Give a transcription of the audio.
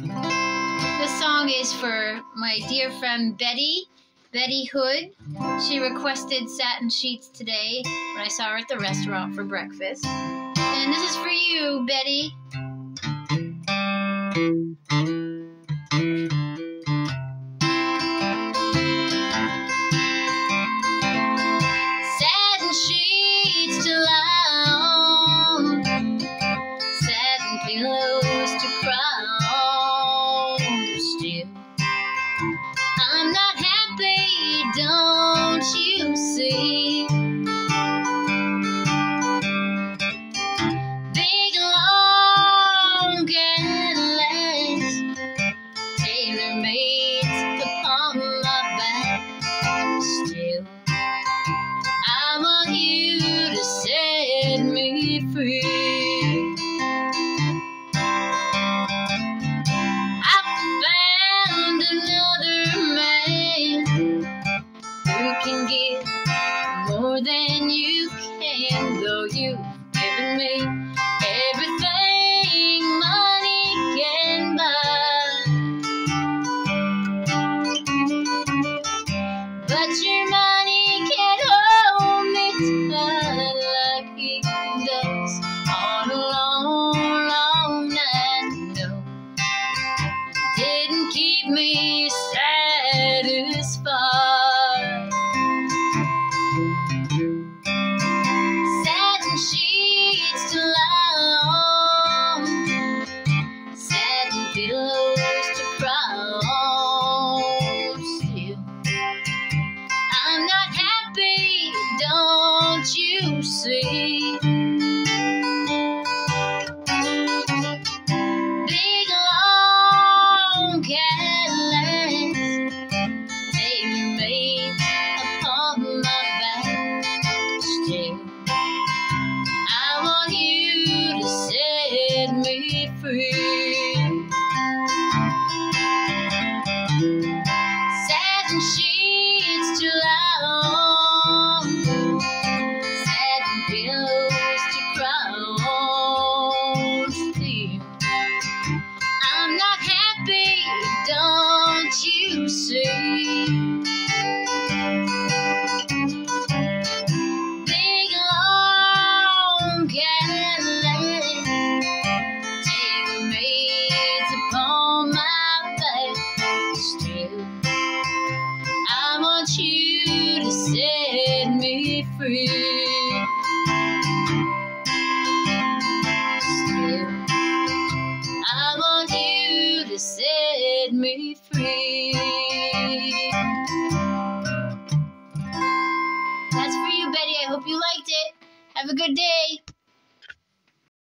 This song is for my dear friend Betty, Betty Hood. She requested satin sheets today when I saw her at the restaurant for breakfast. And this is for you, Betty. Satin sheets to lie on, satin pillows to cry don't you see? Big long Cadillacs, tailor made can give more than see? Big long Cadillacs, tailor made upon my back. Still, I want you to set me free. Satin sheets to I want you to set me free. I want you to set me free. That's for you, Betty. I hope you liked it. Have a good day.